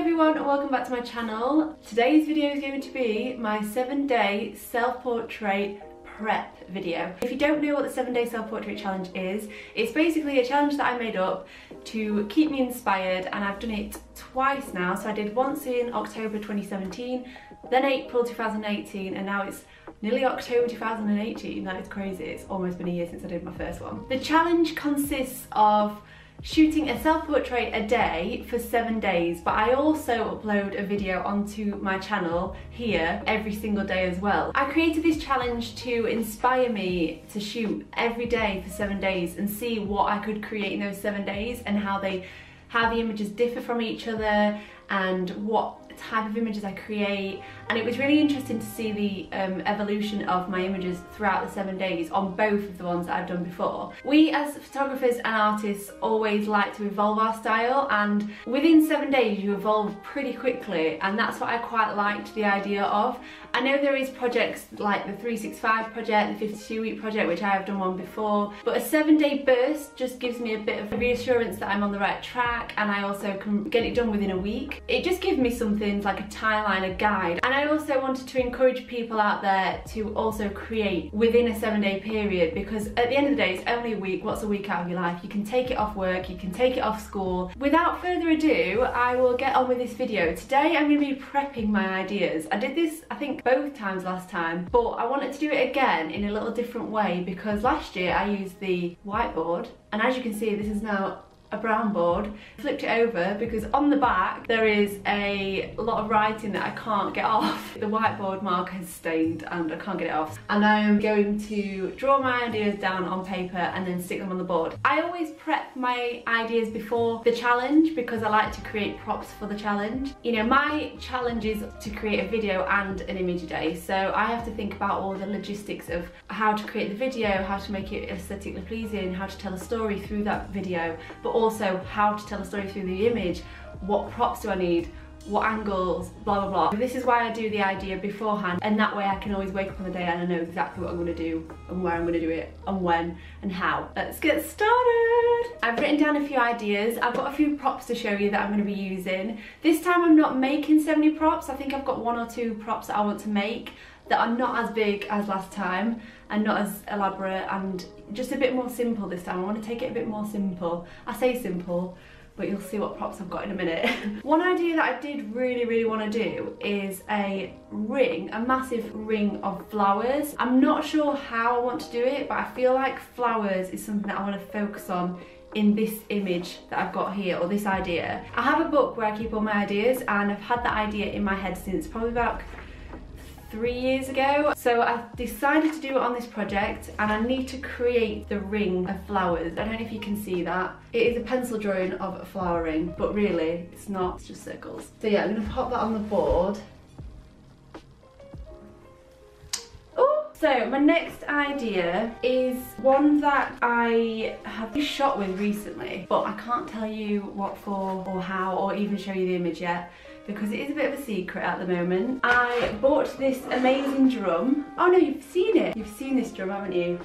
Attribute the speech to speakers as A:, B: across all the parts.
A: everyone welcome back to my channel. Today's video is going to be my seven day self-portrait prep video. If you don't know what the seven day self-portrait challenge is, it's basically a challenge that I made up to keep me inspired and I've done it twice now. So I did once in October 2017, then April 2018 and now it's nearly October 2018. That is crazy. It's almost been a year since I did my first one. The challenge consists of shooting a self-portrait a day for seven days but I also upload a video onto my channel here every single day as well. I created this challenge to inspire me to shoot every day for seven days and see what I could create in those seven days and how they how the images differ from each other and what type of images I create and it was really interesting to see the um, evolution of my images throughout the seven days on both of the ones that I've done before. We as photographers and artists always like to evolve our style and within seven days you evolve pretty quickly and that's what I quite liked the idea of. I know there is projects like the 365 project, the 52 week project which I have done one before but a seven day burst just gives me a bit of reassurance that I'm on the right track and I also can get it done within a week. It just gives me something like a timeline, a guide and I also wanted to encourage people out there to also create within a seven day period because at the end of the day it's only a week, what's a week out of your life? You can take it off work, you can take it off school. Without further ado, I will get on with this video. Today I'm going to be prepping my ideas. I did this I think both times last time but I wanted to do it again in a little different way because last year I used the whiteboard and as you can see this is now a brown board, flipped it over because on the back there is a lot of writing that I can't get off. The whiteboard marker has stained and I can't get it off. And I am going to draw my ideas down on paper and then stick them on the board. I always prep my ideas before the challenge because I like to create props for the challenge. You know, my challenge is to create a video and an image a day. So I have to think about all the logistics of how to create the video, how to make it aesthetically pleasing, how to tell a story through that video, but also how to tell a story through the image, what props do I need, what angles, blah blah blah. This is why I do the idea beforehand and that way I can always wake up on the day and I know exactly what I'm going to do and where I'm going to do it and when and how. Let's get started! I've written down a few ideas. I've got a few props to show you that I'm going to be using. This time I'm not making so many props. I think I've got one or two props that I want to make that are not as big as last time and not as elaborate and just a bit more simple this time. I want to take it a bit more simple. I say simple, but you'll see what props I've got in a minute. One idea that I did really, really want to do is a ring, a massive ring of flowers. I'm not sure how I want to do it, but I feel like flowers is something that I want to focus on in this image that I've got here or this idea. I have a book where I keep all my ideas and I've had that idea in my head since probably about three years ago. So I decided to do it on this project and I need to create the ring of flowers. I don't know if you can see that. It is a pencil drawing of a flower ring, but really it's not, it's just circles. So yeah, I'm gonna pop that on the board. Oh! So my next idea is one that I have shot with recently, but I can't tell you what for or how or even show you the image yet because it is a bit of a secret at the moment. I bought this amazing drum. Oh no, you've seen it. You've seen this drum, haven't you?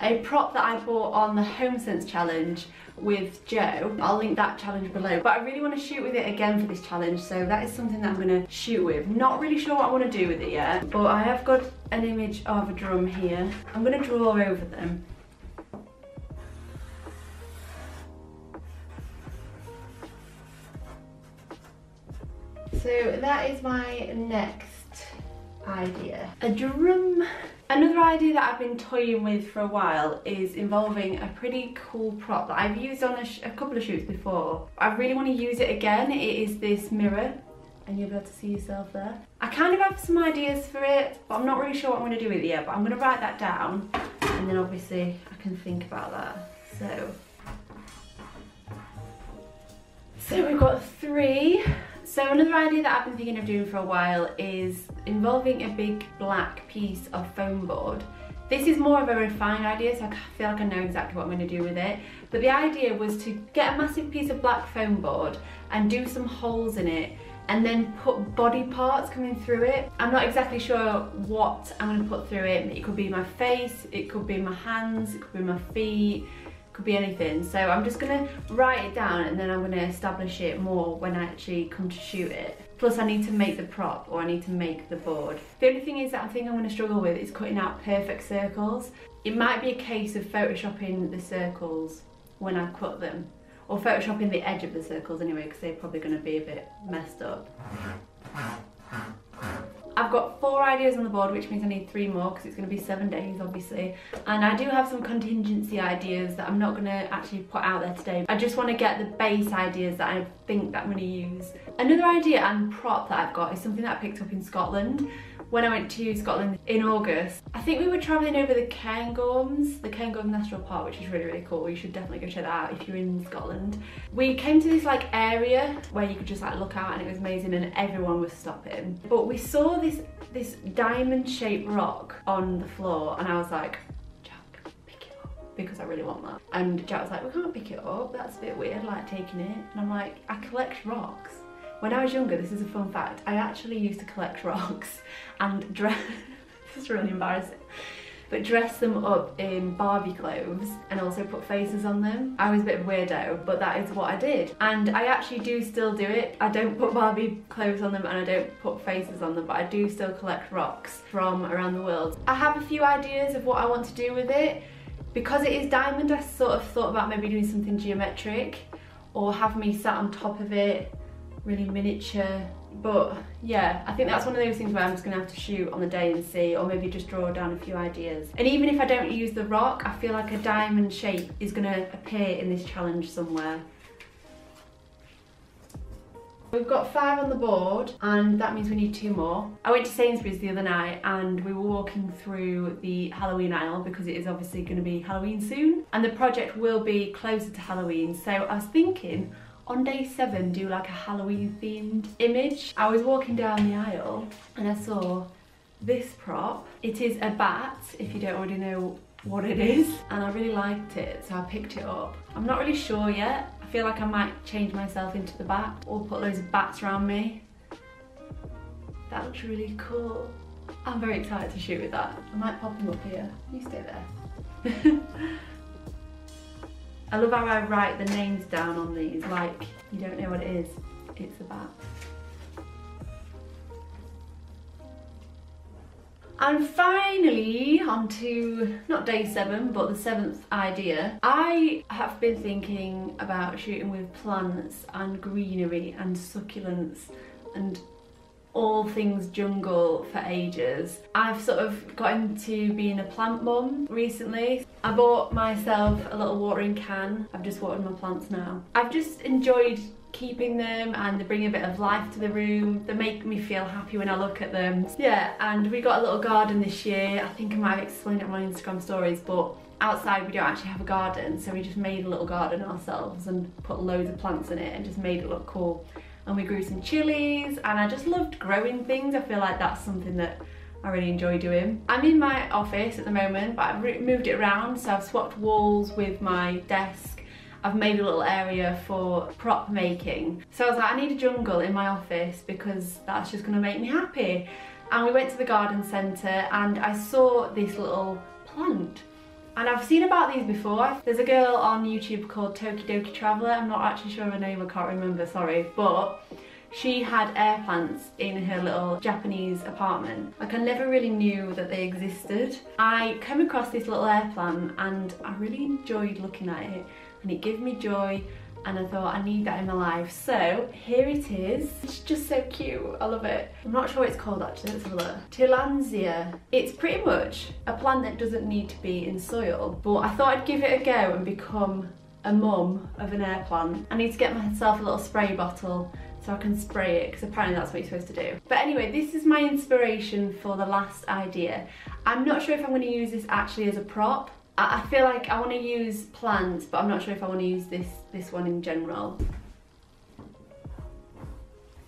A: A prop that I bought on the HomeSense challenge with Joe. I'll link that challenge below. But I really want to shoot with it again for this challenge, so that is something that I'm going to shoot with. Not really sure what I want to do with it yet, but I have got an image of a drum here. I'm going to draw over them. So that is my next idea. A drum. Another idea that I've been toying with for a while is involving a pretty cool prop that I've used on a, a couple of shoots before. I really want to use it again. It is this mirror and you'll be able to see yourself there. I kind of have some ideas for it, but I'm not really sure what I'm going to do with it yet, but I'm going to write that down and then obviously I can think about that. So, so we've got three so another idea that I've been thinking of doing for a while is involving a big black piece of foam board. This is more of a refined idea, so I feel like I know exactly what I'm going to do with it. But the idea was to get a massive piece of black foam board and do some holes in it and then put body parts coming through it. I'm not exactly sure what I'm going to put through it. It could be my face, it could be my hands, it could be my feet, could be anything. So I'm just gonna write it down and then I'm gonna establish it more when I actually come to shoot it. Plus I need to make the prop or I need to make the board. The only thing is that I think I'm gonna struggle with is cutting out perfect circles. It might be a case of photoshopping the circles when I cut them. Or photoshopping the edge of the circles anyway because they're probably gonna be a bit messed up. I've got four ideas on the board, which means I need three more because it's going to be seven days, obviously. And I do have some contingency ideas that I'm not going to actually put out there today. I just want to get the base ideas that I think that I'm going to use. Another idea and prop that I've got is something that I picked up in Scotland when I went to Scotland in August. I think we were travelling over the Cairngorms, the Cairngorms National Park, which is really, really cool. You should definitely go check that out if you're in Scotland. We came to this like area where you could just like look out and it was amazing and everyone was stopping. But we saw this, this diamond shaped rock on the floor and I was like, Jack, pick it up because I really want that. And Jack was like, we can't pick it up, that's a bit weird, like taking it. And I'm like, I collect rocks. When I was younger, this is a fun fact, I actually used to collect rocks and dress, this is really embarrassing, but dress them up in Barbie clothes and also put faces on them. I was a bit of a weirdo, but that is what I did. And I actually do still do it. I don't put Barbie clothes on them and I don't put faces on them, but I do still collect rocks from around the world. I have a few ideas of what I want to do with it. Because it is diamond, I sort of thought about maybe doing something geometric or have me sat on top of it really miniature but yeah I think that's one of those things where I'm just gonna have to shoot on the day and see or maybe just draw down a few ideas. And even if I don't use the rock I feel like a diamond shape is gonna appear in this challenge somewhere. We've got five on the board and that means we need two more. I went to Sainsbury's the other night and we were walking through the Halloween aisle because it is obviously going to be Halloween soon. And the project will be closer to Halloween. So I was thinking on day seven do like a Halloween themed image. I was walking down the aisle and I saw this prop. It is a bat, if you don't already know what it is, and I really liked it, so I picked it up. I'm not really sure yet. I feel like I might change myself into the bat or put loads of bats around me. That looks really cool. I'm very excited to shoot with that. I might pop them up here. You stay there. I love how I write the names down on these like you don't know what it is. It's a bat. And finally, on to not day seven, but the seventh idea. I have been thinking about shooting with plants and greenery and succulents and all things jungle for ages. I've sort of got into being a plant mum recently. I bought myself a little watering can. I've just watered my plants now. I've just enjoyed keeping them and they bring a bit of life to the room. They make me feel happy when I look at them. Yeah, and we got a little garden this year. I think I might have explained it on my Instagram stories, but outside we don't actually have a garden, so we just made a little garden ourselves and put loads of plants in it and just made it look cool and we grew some chilies and I just loved growing things. I feel like that's something that I really enjoy doing. I'm in my office at the moment, but I've moved it around. So I've swapped walls with my desk. I've made a little area for prop making. So I was like, I need a jungle in my office because that's just gonna make me happy. And we went to the garden centre and I saw this little plant and I've seen about these before. There's a girl on YouTube called Tokidoki Traveller. I'm not actually sure her name, I can't remember, sorry. But she had air plants in her little Japanese apartment. Like I never really knew that they existed. I came across this little air plant and I really enjoyed looking at it and it gave me joy and I thought I need that in my life. So here it is. It's just so cute. I love it. I'm not sure what it's called actually. Let's have a look. Tillandsia. It's pretty much a plant that doesn't need to be in soil, but I thought I'd give it a go and become a mum of an air plant. I need to get myself a little spray bottle so I can spray it because apparently that's what you're supposed to do. But anyway, this is my inspiration for the last idea. I'm not sure if I'm going to use this actually as a prop I feel like I want to use plants, but I'm not sure if I want to use this, this one in general.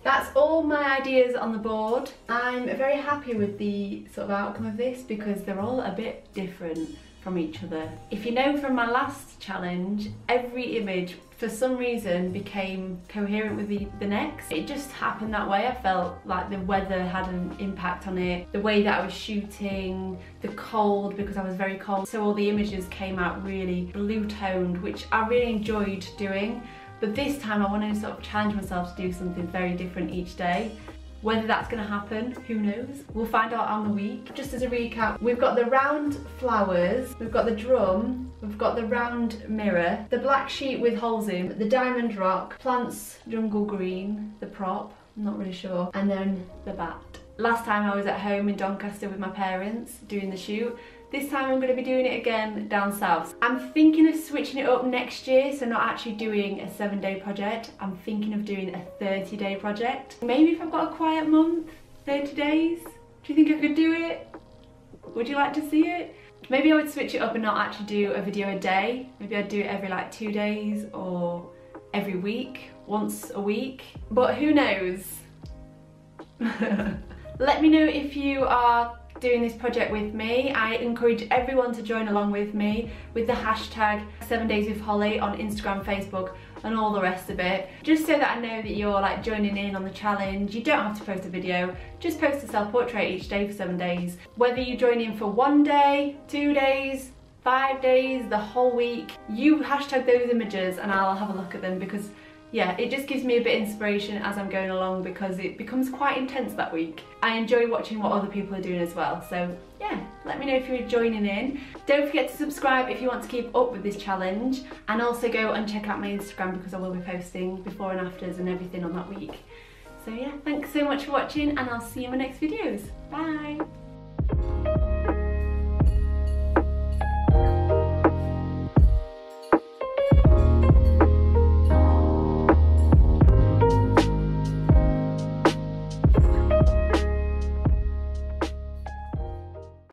A: That's all my ideas on the board. I'm very happy with the sort of outcome of this because they're all a bit different from each other. If you know from my last challenge, every image for some reason became coherent with the, the next. It just happened that way. I felt like the weather had an impact on it, the way that I was shooting, the cold because I was very cold. So all the images came out really blue toned, which I really enjoyed doing. But this time I wanted to sort of challenge myself to do something very different each day. Whether that's going to happen, who knows? We'll find out on the week. Just as a recap, we've got the round flowers, we've got the drum, we've got the round mirror, the black sheet with holes in, the diamond rock, plants jungle green, the prop, I'm not really sure, and then the bat. Last time I was at home in Doncaster with my parents doing the shoot, this time I'm going to be doing it again down south. I'm thinking of switching it up next year, so not actually doing a seven day project. I'm thinking of doing a 30 day project. Maybe if I've got a quiet month, 30 days. Do you think I could do it? Would you like to see it? Maybe I would switch it up and not actually do a video a day. Maybe I'd do it every like two days or every week, once a week. But who knows? Let me know if you are doing this project with me. I encourage everyone to join along with me with the hashtag 7 days with Holly on Instagram, Facebook and all the rest of it. Just so that I know that you're like joining in on the challenge. You don't have to post a video, just post a self-portrait each day for seven days. Whether you join in for one day, two days, five days, the whole week, you hashtag those images and I'll have a look at them because yeah, it just gives me a bit of inspiration as I'm going along because it becomes quite intense that week. I enjoy watching what other people are doing as well, so yeah, let me know if you're joining in. Don't forget to subscribe if you want to keep up with this challenge and also go and check out my Instagram because I will be posting before and afters and everything on that week. So yeah, thanks so much for watching and I'll see you in my next videos. Bye!